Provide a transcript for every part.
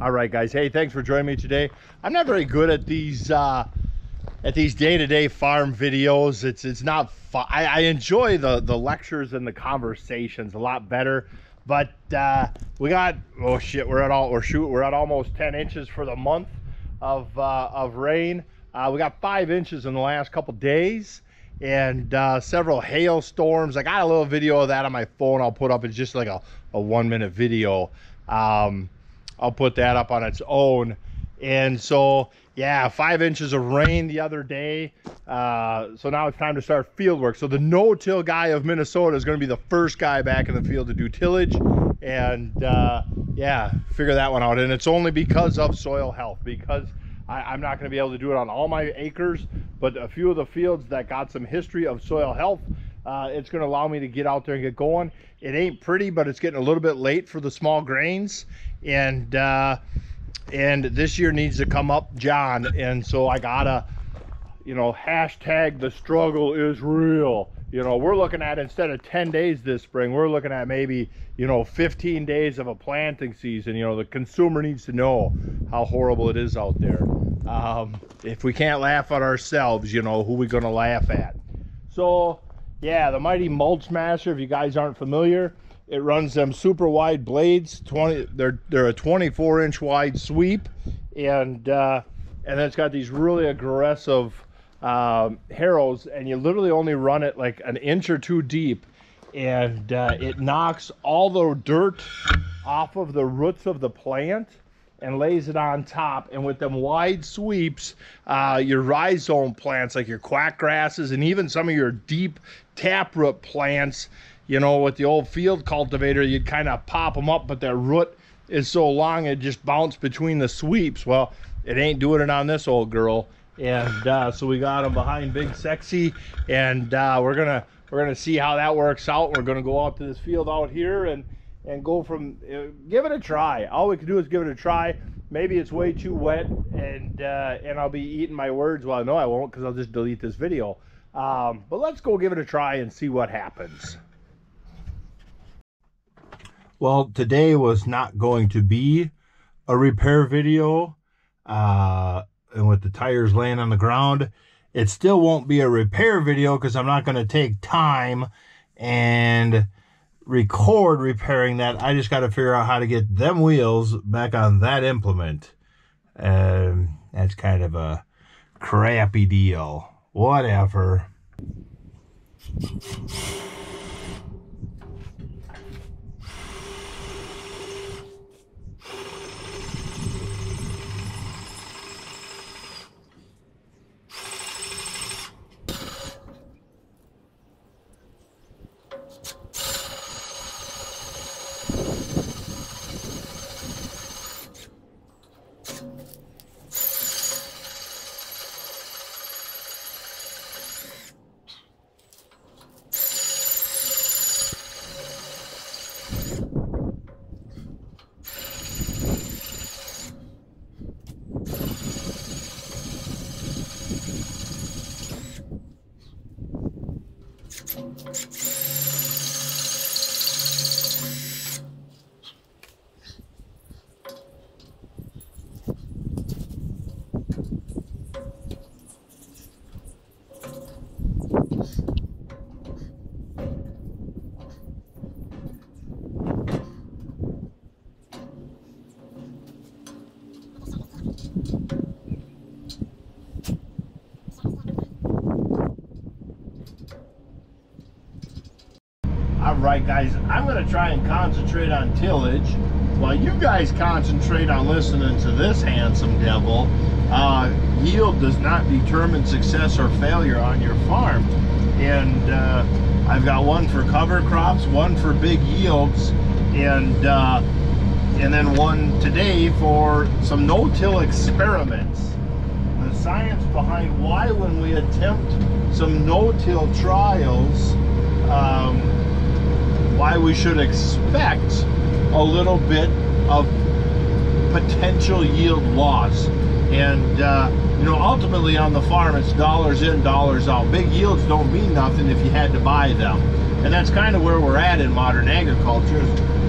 All right, guys. Hey, thanks for joining me today. I'm not very good at these uh, at these day-to-day farm videos. It's it's not fun. I, I enjoy the the lectures and the conversations a lot better. But uh, we got oh shit, we're at all we're shoot we're at almost 10 inches for the month of uh, of rain. Uh, we got five inches in the last couple days and uh, several hailstorms. I got a little video of that on my phone. I'll put up. It's just like a, a one minute video. Um, I'll put that up on its own. And so, yeah, five inches of rain the other day. Uh, so now it's time to start field work. So the no-till guy of Minnesota is going to be the first guy back in the field to do tillage. And uh, yeah, figure that one out. And it's only because of soil health, because I, am not going to be able to do it on all my acres, but a few of the fields that got some history of soil health, uh, it's going to allow me to get out there and get going. It ain't pretty, but it's getting a little bit late for the small grains, and uh, and this year needs to come up, John. And so I gotta, you know, hashtag the struggle is real. You know we're looking at instead of 10 days this spring we're looking at maybe you know 15 days of a planting season. You know the consumer needs to know how horrible it is out there. Um, if we can't laugh at ourselves you know who we gonna laugh at? So yeah the mighty mulch master if you guys aren't familiar it runs them super wide blades 20 they're they're a 24 inch wide sweep. And uh and then it's got these really aggressive um, harrows and you literally only run it like an inch or two deep. And uh, it knocks all the dirt off of the roots of the plant and lays it on top. And with them wide sweeps uh, your rhizome plants like your quack grasses and even some of your deep taproot plants you know with the old field cultivator you'd kind of pop them up but their root is so long it just bounced between the sweeps well it ain't doing it on this old girl and uh, so we got him behind Big Sexy, and uh, we're gonna we're gonna see how that works out. We're gonna go out to this field out here and and go from uh, give it a try. All we can do is give it a try. Maybe it's way too wet, and uh, and I'll be eating my words. Well, no, I won't because I'll just delete this video. Um, but let's go give it a try and see what happens. Well, today was not going to be a repair video. Uh, and with the tires laying on the ground, it still won't be a repair video because I'm not going to take time and record repairing that. I just got to figure out how to get them wheels back on that implement. Um, that's kind of a crappy deal. Whatever. All right, guys, I'm going to try and concentrate on tillage while you guys concentrate on listening to this handsome devil. Uh, yield does not determine success or failure on your farm. And uh, I've got one for cover crops, one for big yields, and uh, and then one today for some no-till experiments. The science behind why when we attempt some no-till trials, um, why we should expect a little bit of potential yield loss. And, uh, you know, ultimately on the farm, it's dollars in, dollars out. Big yields don't mean nothing if you had to buy them. And that's kind of where we're at in modern agriculture.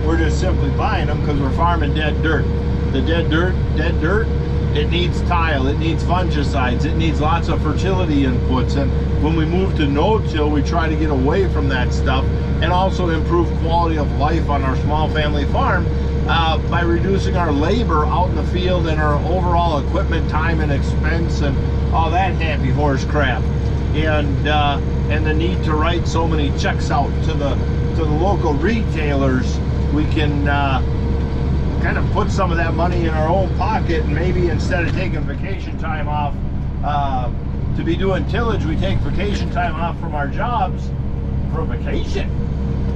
We're just simply buying them because we're farming dead dirt. the dead dirt, dead dirt, it needs tile, it needs fungicides, it needs lots of fertility inputs. And when we move to no-till, we try to get away from that stuff and also improve quality of life on our small family farm uh, by reducing our labor out in the field and our overall equipment time and expense and all that happy horse crap. And uh, and the need to write so many checks out to the to the local retailers, we can uh, kind of put some of that money in our own pocket and maybe instead of taking vacation time off uh, to be doing tillage, we take vacation time off from our jobs for vacation.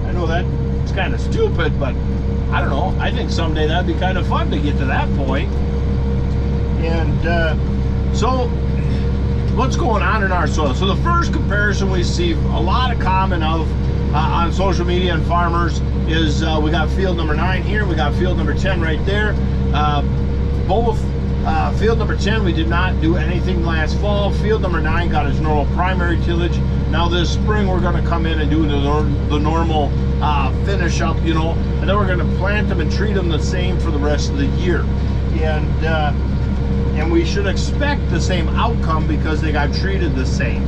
I know that it's kind of stupid, but I don't know. I think someday that'd be kind of fun to get to that point. And uh, so, what's going on in our soil? So the first comparison we see a lot of common of uh, on social media and farmers is uh, we got field number nine here, we got field number 10 right there. Uh, both uh, field number 10, we did not do anything last fall. Field number nine got its normal primary tillage. Now this spring, we're gonna come in and do the, the normal uh, finish up, you know, and then we're gonna plant them and treat them the same for the rest of the year. And, uh, and we should expect the same outcome because they got treated the same,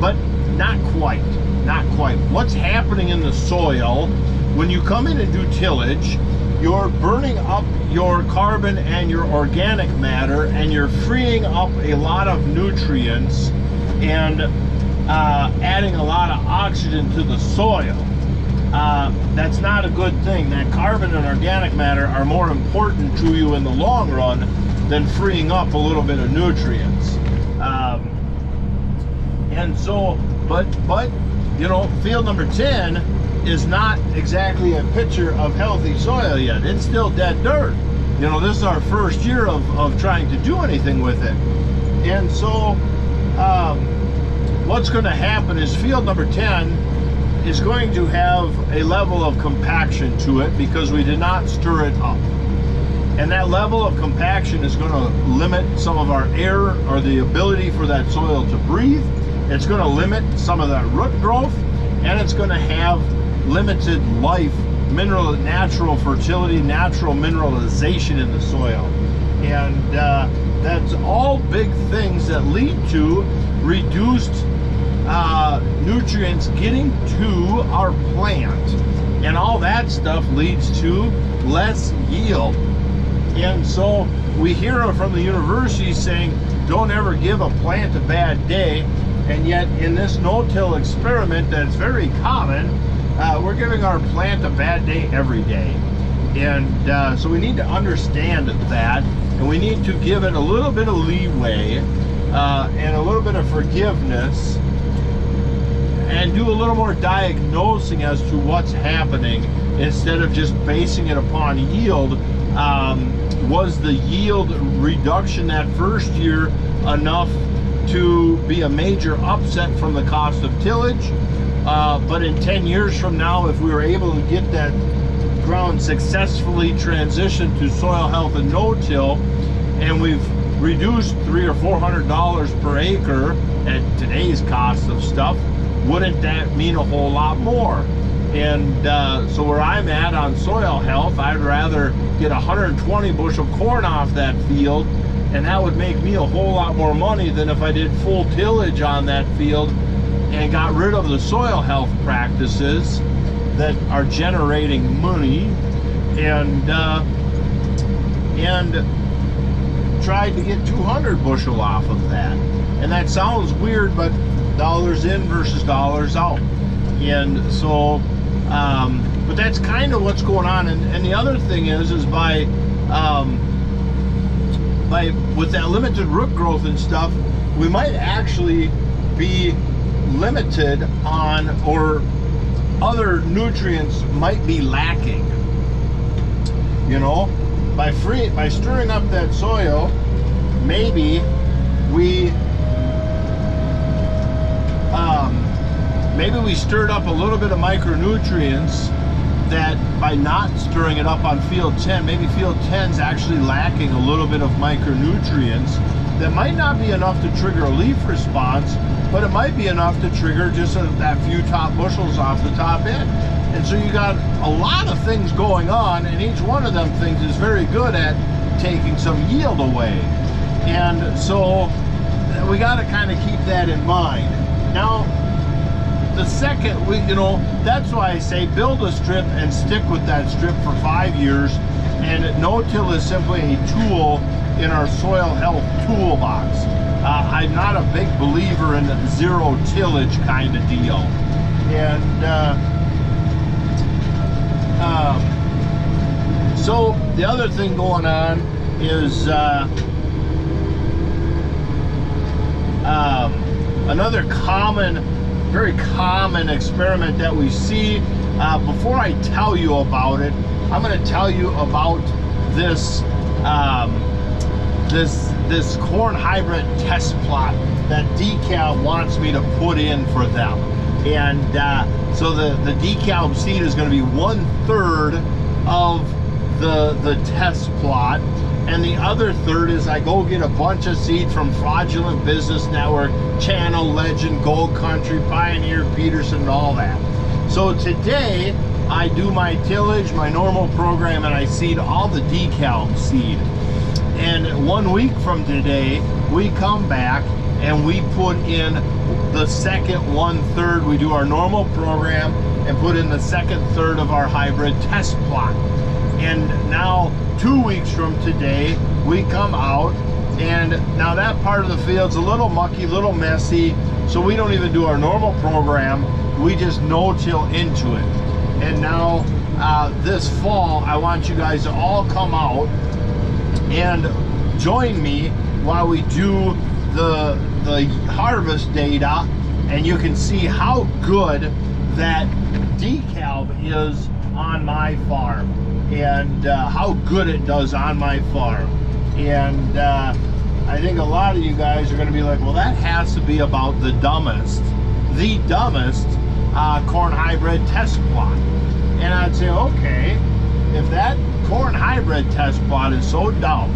but not quite, not quite. What's happening in the soil when you come in and do tillage, you're burning up your carbon and your organic matter and you're freeing up a lot of nutrients and uh, adding a lot of oxygen to the soil. Uh, that's not a good thing. That carbon and organic matter are more important to you in the long run than freeing up a little bit of nutrients. Um, and so, but, but, you know, field number 10 is not exactly a picture of healthy soil yet. It's still dead dirt. You know, this is our first year of, of trying to do anything with it. And so, um, what's going to happen is field number 10 is going to have a level of compaction to it because we did not stir it up. And that level of compaction is going to limit some of our air or the ability for that soil to breathe. It's going to limit some of that root growth and it's going to have limited life, mineral, natural fertility, natural mineralization in the soil. And uh, that's all big things that lead to reduced uh, nutrients getting to our plant. And all that stuff leads to less yield. And so we hear from the university saying, don't ever give a plant a bad day. And yet in this no-till experiment that's very common, uh, we're giving our plant a bad day every day. And uh, so we need to understand that, and we need to give it a little bit of leeway uh, and a little bit of forgiveness and do a little more diagnosing as to what's happening instead of just basing it upon yield. Um, was the yield reduction that first year enough to be a major upset from the cost of tillage? Uh, but in 10 years from now, if we were able to get that ground successfully transitioned to soil health and no-till, and we've reduced three or four hundred dollars per acre at today's cost of stuff, wouldn't that mean a whole lot more? And uh, so where I'm at on soil health, I'd rather get 120 bushel corn off that field, and that would make me a whole lot more money than if I did full tillage on that field and got rid of the soil health practices that are generating money and uh, and tried to get 200 bushel off of that. And that sounds weird but dollars in versus dollars out. And so um, but that's kind of what's going on. And, and the other thing is is by um, by with that limited root growth and stuff we might actually be limited on or other nutrients might be lacking. You know, by free by stirring up that soil, maybe we um, maybe we stirred up a little bit of micronutrients that by not stirring it up on field 10, maybe field 10 is actually lacking a little bit of micronutrients that might not be enough to trigger a leaf response, but it might be enough to trigger just a, that few top bushels off the top end. And so you got a lot of things going on, and each one of them things is very good at taking some yield away. And so we got to kind of keep that in mind. Now, the second we, you know, that's why I say build a strip and stick with that strip for five years. And no-till is simply a tool in our soil health toolbox. Uh, I'm not a big believer in zero tillage kind of deal. And uh, um, so the other thing going on is uh, um, another common, very common experiment that we see. Uh, before I tell you about it, I'm going to tell you about this um, this this corn hybrid test plot that DeKalb wants me to put in for them. And uh, so the, the DeKalb seed is going to be one third of the, the test plot. And the other third is I go get a bunch of seed from Fraudulent Business Network, Channel Legend, Gold Country, Pioneer, Peterson, and all that. So today I do my tillage, my normal program, and I seed all the DeKalb seed. And one week from today, we come back and we put in the second one third. We do our normal program and put in the second third of our hybrid test plot. And now, two weeks from today, we come out and now that part of the field's a little mucky, a little messy, so we don't even do our normal program. We just no-till into it. And now, uh, this fall, I want you guys to all come out and join me while we do the the harvest data and you can see how good that DeKalb is on my farm and uh, how good it does on my farm and uh, I think a lot of you guys are going to be like well that has to be about the dumbest the dumbest uh, corn hybrid test plot and I'd say okay if that corn hybrid test plot is so dumb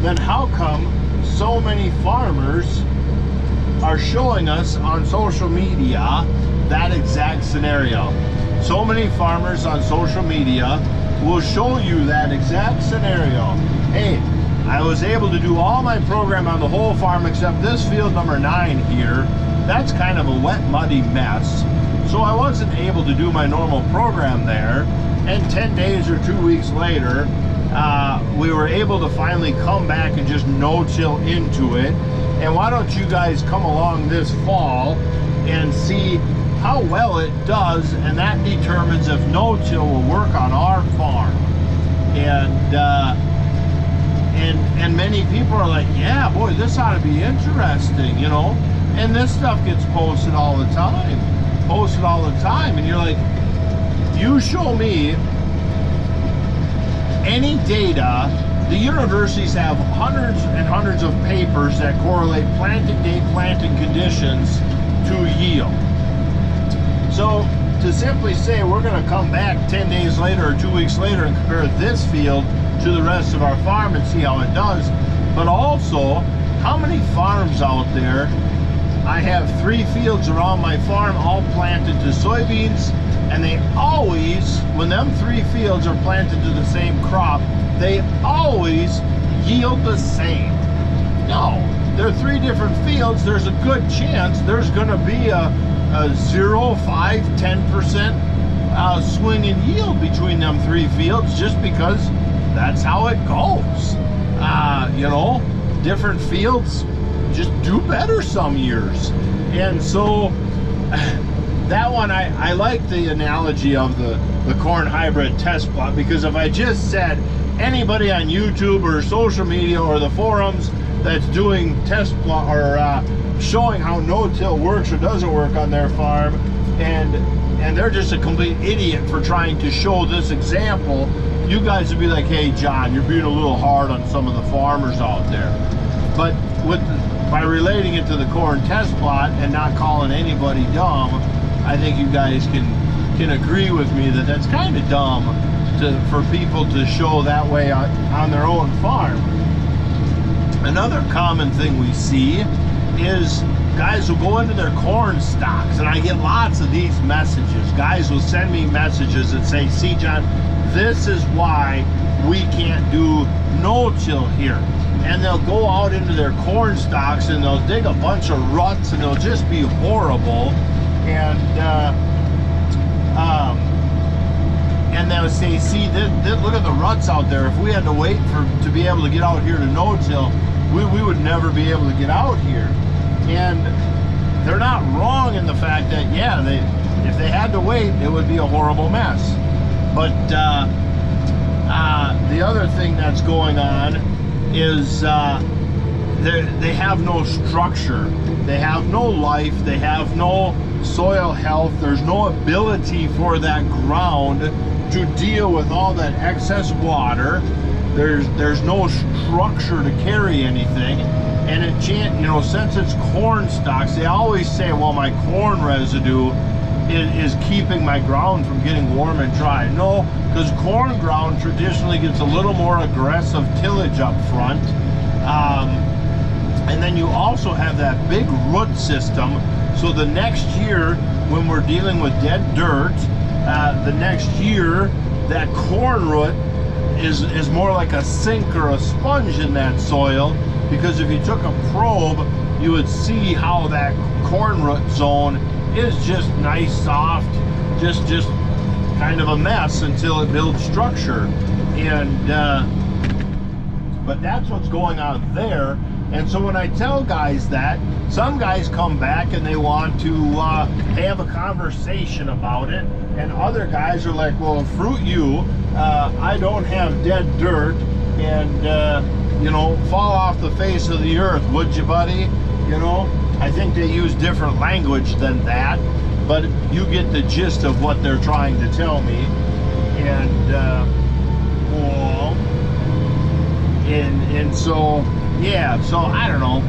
then how come so many farmers are showing us on social media that exact scenario. So many farmers on social media will show you that exact scenario. Hey, I was able to do all my program on the whole farm except this field number nine here. That's kind of a wet, muddy mess. So I wasn't able to do my normal program there. And 10 days or two weeks later, uh, we were able to finally come back and just no-till into it. And why don't you guys come along this fall and see how well it does, and that determines if no-till will work on our farm. And uh, and and many people are like, yeah, boy, this ought to be interesting, you know. And this stuff gets posted all the time, posted all the time, and you're like, you show me any data, the universities have hundreds and hundreds of papers that correlate planting date, planting conditions to yield. So to simply say we're going to come back 10 days later or two weeks later and compare this field to the rest of our farm and see how it does, but also how many farms out there I have three fields around my farm all planted to soybeans and they always, when them three fields are planted to the same crop, they always yield the same. No, they're three different fields. There's a good chance there's going to be a, a 0, 5, 10% uh, swing in yield between them three fields just because that's how it goes. Uh, you know, different fields just do better some years. And so that one, I, I like the analogy of the, the corn hybrid test plot because if I just said anybody on YouTube or social media or the forums that's doing test plot or uh, showing how no-till works or doesn't work on their farm and and they're just a complete idiot for trying to show this example you guys would be like hey John you're being a little hard on some of the farmers out there but with by relating it to the corn test plot and not calling anybody dumb I think you guys can can agree with me that that's kind of dumb to for people to show that way on, on their own farm. Another common thing we see is guys will go into their corn stalks and I get lots of these messages. Guys will send me messages that say, see John, this is why we can't do no-till here. And they'll go out into their corn stalks and they'll dig a bunch of ruts and they'll just be horrible. And uh, um, and they'll say, see, this, this, look at the ruts out there. If we had to wait for to be able to get out here to no-till, we, we would never be able to get out here. And they're not wrong in the fact that, yeah, they if they had to wait, it would be a horrible mess. But uh, uh, the other thing that's going on is uh, they have no structure. They have no life. They have no soil health. There's no ability for that ground to deal with all that excess water. There's there's no structure to carry anything. And it can't, you know, since it's corn stalks, they always say, well, my corn residue is, is keeping my ground from getting warm and dry. No, because corn ground traditionally gets a little more aggressive tillage up front. Um, and then you also have that big root system. So the next year, when we're dealing with dead dirt, uh, the next year, that corn root is, is more like a sink or a sponge in that soil because if you took a probe, you would see how that corn root zone is just nice, soft, just just kind of a mess until it builds structure. And uh, but that's what's going on there. And so when I tell guys that, some guys come back and they want to uh, have a conversation about it, and other guys are like, "Well, fruit you, uh, I don't have dead dirt, and uh, you know, fall off the face of the earth, would you, buddy?" You know, I think they use different language than that, but you get the gist of what they're trying to tell me. And, uh, well, and, and so, yeah, so I don't know.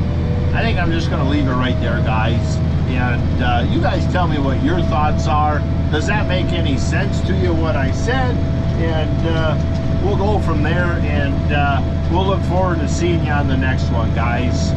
I think I'm just going to leave it right there, guys. And uh, you guys tell me what your thoughts are. Does that make any sense to you, what I said? And uh, we'll go from there, and uh, we'll look forward to seeing you on the next one, guys.